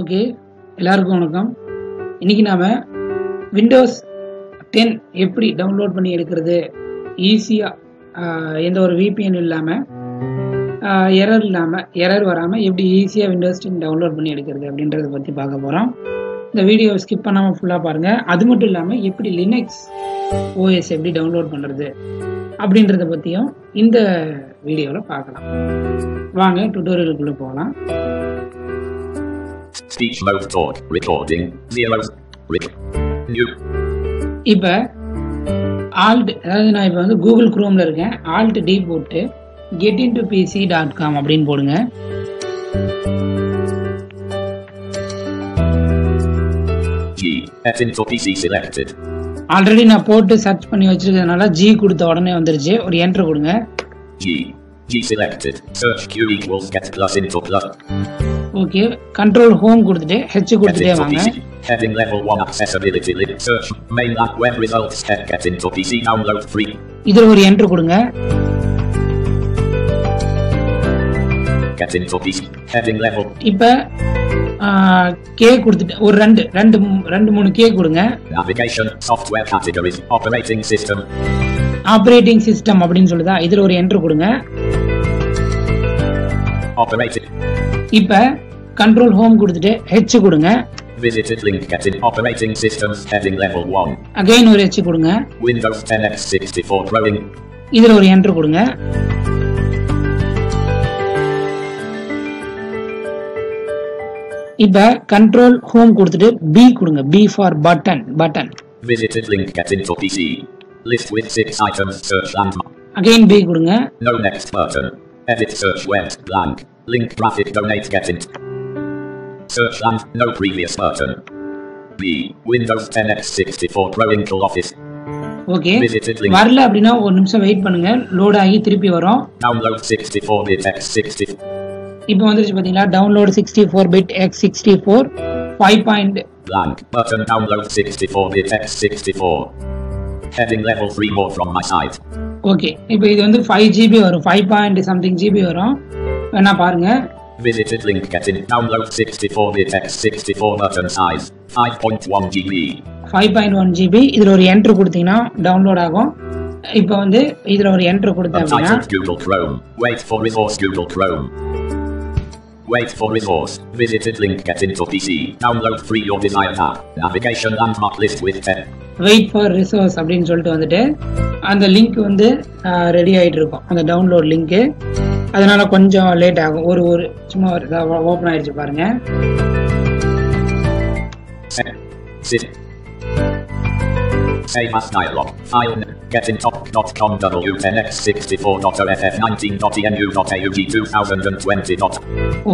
Okay எல்லாருக்கும் வணக்கம். இன்னைக்கு நாம விண்டோஸ் டென் எப்படி டவுன்லோட் பண்ணி எடுக்கிறது? ஈஸியாக எந்த ஒரு விபிஎன் இல்லாமல் எரர் இல்லாமல் எரர் வராமல் எப்படி ஈஸியாக விண்டோஸ் டென் டவுன்லோட் பண்ணி எடுக்கிறது அப்படின்றத பற்றி பார்க்க போகிறோம் இந்த வீடியோவை ஸ்கிப் பண்ணாமல் ஃபுல்லாக பாருங்கள் அது மட்டும் இல்லாமல் எப்படி லினக்ஸ் ஓஎஸ் எப்படி டவுன்லோட் பண்ணுறது அப்படின்றத பற்றியும் இந்த வீடியோவில் பார்க்கலாம். வாங்க டுட்டோரியலுக்குள்ளே போகலாம். Speech mode talk. Recording. Zero. Rec- New. இப்போ ஆல்ட் அதாவது நான் இப்போ வந்து கூகுள் குரோமில் இருக்கேன் ஆல்ட் டி போட்டு get in to PC dot com அப்படின்னு போடுங்க. ஆல்ரெடி நான் போட்டு சர்ச் பண்ணி வச்சிருக்கிறதுனால ஜி கொடுத்த உடனே வந்துருச்சு ஒரு என்ட்ரு கொடுங்க G. G selected. Search Q equals get plus into plus. Okay control home கொடுத்துட்டு ஹெச் கொடுத்துட்டே வாங்க. Heading level 1 accessibility link. Search mainland web results. Tech get into PC download free. இதில் ஒரு என்ட்ரு கொடுங்க Get into PC. Heading level. இப்போ K கொடுத்துட்டு ஒரு ரெண்டு ரெண்டு ரெண்டு மூணு கே கொடுங்க Navigation. Software categories. Operating system. Operating system அப்படின்னு சொல்லுதா இதில் ஒரு என்ட்ரு கொடுங்க. இப்போ கண்ட்ரோல் ஹோம் கொடுத்துட்டு ஹெச் கொடுங்க Visited link. Get in operating systems. Heading level 1. Again ஒரு ஹெச் கொடுங்க Windows 10 x64 growing. இதில் ஒரு என்ட்ரு கொடுங்க இப்போ கண்ட்ரோல் ஹோம் கொடுத்துட்டு பி கொடுங்க B for button button Visited link. Get into PC. List with six items. Search landmark. Again B கொடுங்க No next button. Edit search web blank. Link graphic donate get in. Search land no previous button. B. Windows 10 x64 growing to office. Okay. வரல அப்படின்னா ஒரு நிமிஷம் wait பண்ணுங்க load ஆகி திருப்பி வரும் Download 64 bit x60. இப்போ வந்துருச்சு பார்த்தீங்களா download sixty four bit x sixty four five point Blank button download 64 bit x64. Heading level 3 more from my site. Okay இப்போ இது வந்து ஃபைவ் ஜிபி வரும் ஃபைவ் பாயிண்ட் சம்திங் ஜிபி வரும் வேணா பாருங்க Visited link get in. Download 64 bit x64 button size. 5.1 GB. Five point one GB இதில் ஒரு enter கொடுத்தீங்கன்னா டவுன்லோட் ஆகும் இப்போ வந்து இதில் ஒரு என்ட்ரு கொடுத்தேன் அப்படின்னா Untitled Google Chrome. Wait for resource Google Chrome. Wait for resource. Visited link get into PC. Download free your desired app. Navigation landmark list with 10. Wait for resource அப்படின்னு சொல்லிட்டு வந்துட்டு அந்த லிங்க் வந்து ரெடி ஆகிட்டு இருக்கும் அந்த டவுன்லோட் லிங்க்கு அதனால கொஞ்சம் லேட் ஆகும் ஒரு ஒரு சும்மா ஓப்பன் ஆயிடுச்சு பாருங்க. Save as dialog. File. n- Get in top.com w10x64.ff19.enu.aug2020.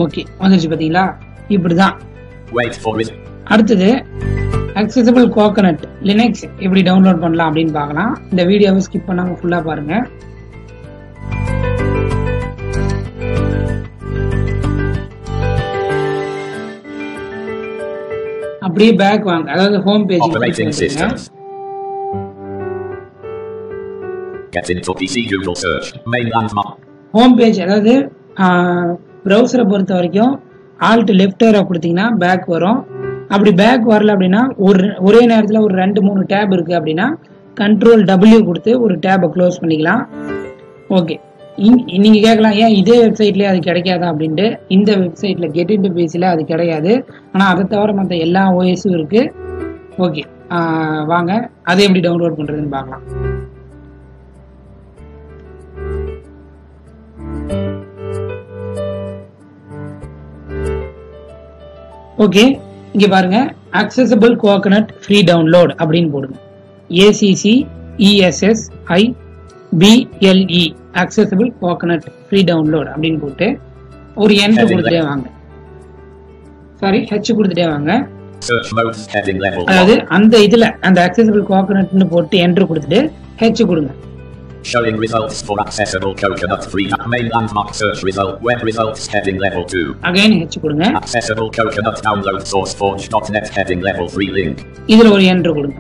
Okay வந்துருச்சு பார்த்தீங்களா இப்படி தான் Wait for res- அடுத்தது அக்சசபிள் கோகனட் லினக்ஸ் எப்படி டவுன்லோட் பண்ணலாம் அப்படின்னு பார்க்கலாம் இந்த வீடியோவை ஸ்கிப் பண்ணாமல் ஃபுல்லாக பாருங்க அப்படியே பேக் வாங்க அதாவது home page systems. Get into PC Google search. Main landmark. Home page அதாவது ப்ரௌசரை பொறுத்த வரைக்கும் ஆல்ட் லெஃப்ட் ஏரோ கொடுத்தீங்கன்னா பேக் வரும் அப்படி பேக் வரல அப்படின்னா ஒரு ஒரே நேரத்தில் ஒரு ரெண்டு மூணு டேப் இருக்கு அப்படின்னா கண்ட்ரோல் டபிள்யூ கொடுத்து ஒரு டேபை க்ளோஸ் பண்ணிக்கலாம் ஓகே நீங்க கேட்கலாம் ஏன் இதே வெப்சைட்லேயே அது கிடைக்காதா? அப்படின்ட்டு இந்த வெப்சைட்ல கெட் இன்டு பேசில அது கிடையாது. ஆனா அதை தவிர மற்ற எல்லா ஓஎஸும் இருக்கு. ஓகே வாங்க. அதை எப்படி டவுன்லோட் பண்றதுன்னு பார்க்கலாம். ஓகே இங்க பாருங்க. அக்சசபிள் கோகனட் ஃப்ரீ டவுன்லோட் அப்படின்னு போடுங்க. ACC ESS I BLE accessible coconut free download அப்படின்னு போட்டு ஒரு என்ட்ரு கொடுத்துட்டே வாங்க சாரி ஹெச் கொடுத்துட்டே வாங்க அதாவது 1. அந்த இதுல அந்த அக்சசபிள் கோகனட்னு போட்டு என்ட்ரு கொடுத்துட்டு ஹெச் கொடுங்க Showing results for accessible coconut free app. Main landmark search result. Web results heading level 2. Again H கொடுங்க Accessible coconut download sourceforge.net heading level 3 link. இதுல ஒரு என்ட்ரு கொடுங்க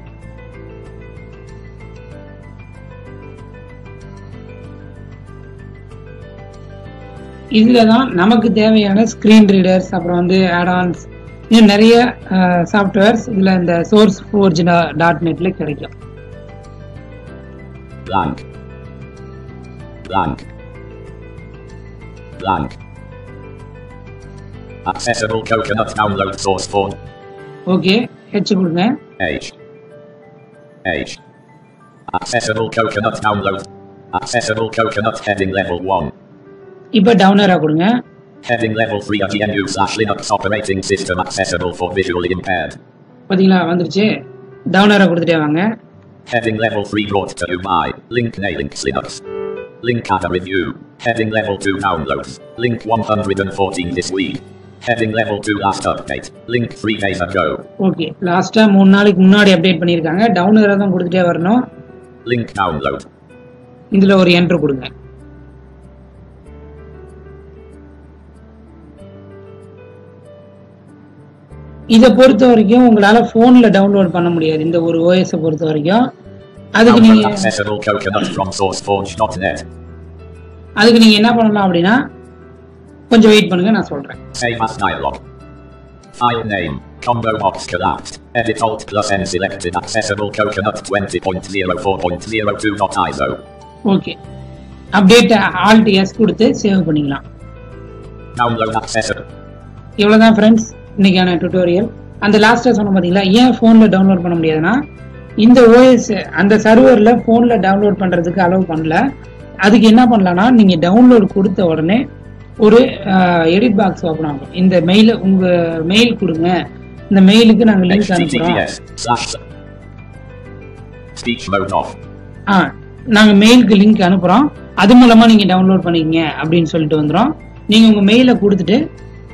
இதுல தான் நமக்கு தேவையான ஸ்கிரீன் ரீடர்ஸ் அப்புறம் வந்து ஆடான்ஸ் இன்னும் நிறைய சாஃப்ட்வேர்ஸ் இதில் இந்த சோர்ஸ் ஃபோர்ஜ் டாட் நெட்ல கிடைக்கும் blank, blank, blank. Accessible coconut download source form, okay H கொடுங்க H, H. Accessible coconut download, accessible coconut heading level 1, இப்போ டவுனரா கொடுங்க heading level 3 at GNU slash Linux operating system accessible for visually impaired. பார்த்தீங்களா வந்துருச்சு டவுனரா கொடுத்துட்டே வாங்க Heading level 3 brought to you by Link Linux Linux. Link had a review. Heading level 2 downloads. Link 114 this week. Heading level 2 last update. Link 3 days ago. Okay லாஸ்டா மூணு நாளைக்கு முன்னாடி update பண்ணியிருக்காங்க டவுனரா தான் கொடுத்துட்டே வரணும் Link download. இதுல ஒரு என்ட்ரு கொடுங்க இதை பொறுத்த வரைக்கும் உங்களால போன்ல டவுன்லோட் பண்ண முடியாது இந்த ஒரு ஓஎஸ் பொறுத்த வரைக்கும் அதுக்கு நீங்க. அதுக்கு நீங்க என்ன பண்ணலாம் அப்படின்னா கொஞ்சம் வெயிட் பண்ணுங்க நான் சொல்றேன். File name. Combo box collapsed. Edit Alt plus N selected accessible coconut 20.04.02.ISO. Okay update alt S கொடுத்து சேவ் பண்ணிக்கலாம் Download accessible. இவ்வளவுதான் ஃப்ரெண்ட்ஸ் இன்னைக்கான டுட்டோரியல் அந்த லாஸ்ட்டாக சொன்ன பார்த்தீங்களா ஏன் ஃபோனில் டவுன்லோட் பண்ண முடியாதுன்னா இந்த ஓஎஸ் அந்த சர்வரில் ஃபோனில் டவுன்லோட் பண்ணுறதுக்கு அலோவ் பண்ணல. அதுக்கு என்ன பண்ணலாம்னா நீங்கள் டவுன்லோட் கொடுத்த உடனே ஒரு எடிட் பாக்ஸ் ஓப்பன் ஆகும். இந்த மெயில் உங்கள் மெயில் கொடுங்க. இந்த மெயிலுக்கு நாங்கள் லிங்க் off. ஆ நாங்கள் மெயிலுக்கு லிங்க் அனுப்புகிறோம் அது மூலமாக நீங்கள் டவுன்லோட் பண்ணிக்கங்க அப்படின்னு சொல்லிட்டு வந்துடும் நீங்கள் உங்கள் மெயிலை கொடுத்துட்டு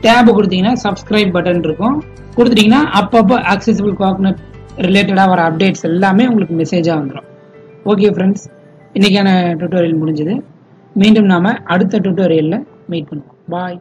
டேப் கொடுத்தீங்கன்னா சப்ஸ்கிரைப் பட்டன் இருக்கும். கொடுத்துட்டீங்கன்னா அப்பப்போ accessible கோகனட் ரிலேட்டடாக வர அப்டேட்ஸ் எல்லாமே உங்களுக்கு மெசேஜாக வந்துடும் ஓகே ஃப்ரெண்ட்ஸ் இன்னைக்கான டுட்டோரியல் முடிஞ்சது. மீண்டும் நாம அடுத்த டுட்டோரியலில் மீட் பண்ணுவோம். பாய்